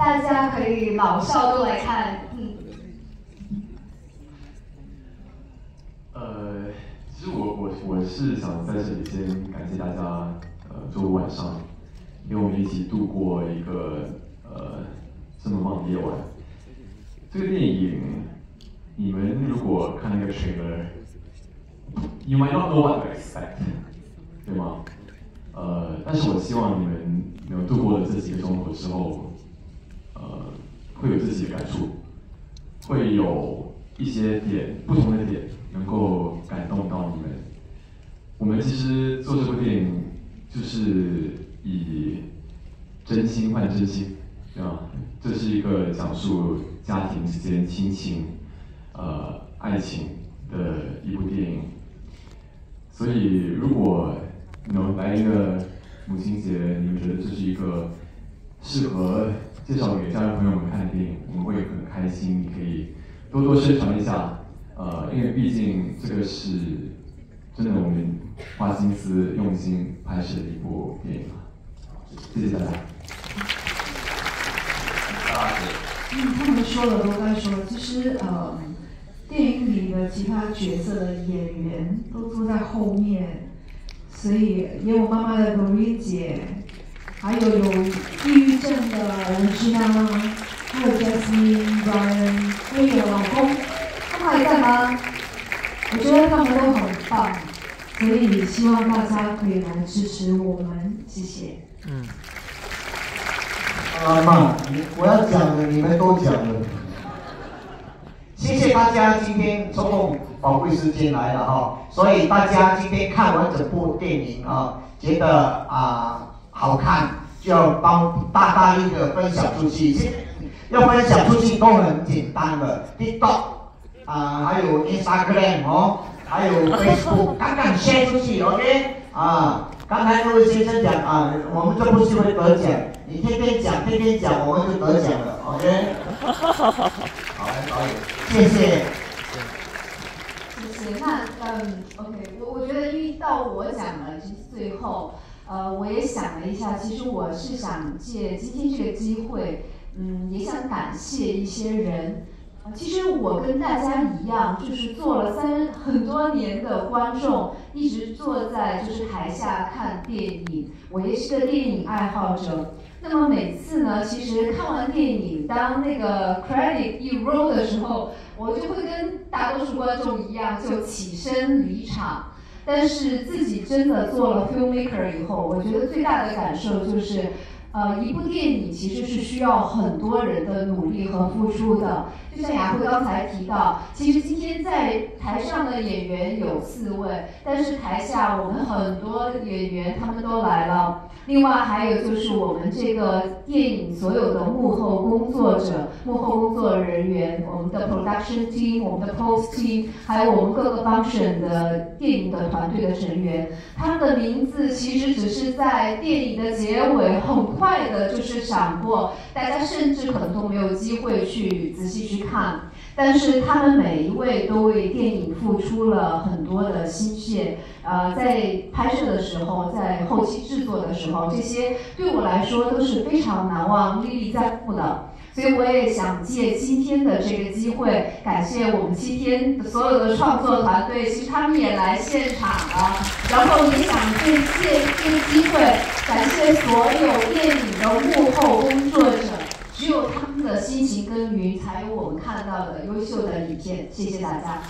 大家可以老少都来看。嗯。呃，其实我我我是想在这里先感谢大家，呃，周五晚上跟我们一起度过一个呃这么棒的夜晚。这个电影，你们如果看那个 trailer，you might not know what to expect，对吗？呃，但是我希望你们 能度过了这几个钟头之后，呃，会有自己的感触，会有一些点不同的点能够感动到你们。我们其实做这部电影就是以真心换真心，对吧？这是一个讲述家庭之间亲情、呃爱情的一部电影。所以如果能来一个母亲节，你们觉得这是一个适合介绍给家人朋友们看的电影，我们会很开心。你可以多多宣传一下，呃，因为毕竟这个是真的我们花心思用心拍摄的一部电影谢谢大家。嗯，他们说了都该说，其实呃，电影里的其他角色的演员都坐在后面。所以有我妈妈的 Gloria 姐，还有有抑郁症的人士妈妈，还有 Jasmine Brian，还有老公，他们还在吗？我觉得他们都很棒，所以希望大家可以来支持我们，谢谢。嗯。阿妈，我要讲的你们都讲了。谢谢大家今天抽空宝贵时间来了哈，所以大家今天看完整部电影啊，觉得啊好看，就要帮大大力的分享出去。要分享出去都很简单的，TikTok 啊，还有 Instagram 哦，还有 Facebook，赶紧 share 出去，OK 啊。刚才那位先生讲啊，我们这部戏会得奖，你天天讲，天天讲，我们就得奖了，OK。好，来导演，谢谢。谢谢。那嗯，OK，我我觉得因为到我讲了最后，呃，我也想了一下，其实我是想借今天这个机会，嗯，也想感谢一些人。其实我跟大家一样，就是做了三很多年的观众，一直坐在就是台下看电影。我也是个电影爱好者。那么每次呢，其实看完电影，当那个 credit 一 roll 的时候，我就会跟大多数观众一样，就起身离场。但是自己真的做了 filmmaker 以后，我觉得最大的感受就是。呃，一部电影其实是需要很多人的努力和付出的。就像雅慧刚才提到，其实今天在台上的演员有四位，但是台下我们很多演员他们都来了。另外还有就是我们这个电影所有的幕后工作者、幕后工作人员，我们的 production team、我们的 post team，还有我们各个 function 的电影的团队的成员，他们的名字其实只是在电影的结尾后快的就是闪过，大家甚至可能都没有机会去仔细去看。但是他们每一位都为电影付出了很多的心血，呃，在拍摄的时候，在后期制作的时候，这些对我来说都是非常难忘、历历在目的。所以我也想借今天的这个机会，感谢我们今天所有的创作团队，其实他们也来现场了。然后也想借借这个机会，感谢所有电影的幕后工作者。只有他们的辛勤耕耘，才有我们看到的优秀的影片。谢谢大家。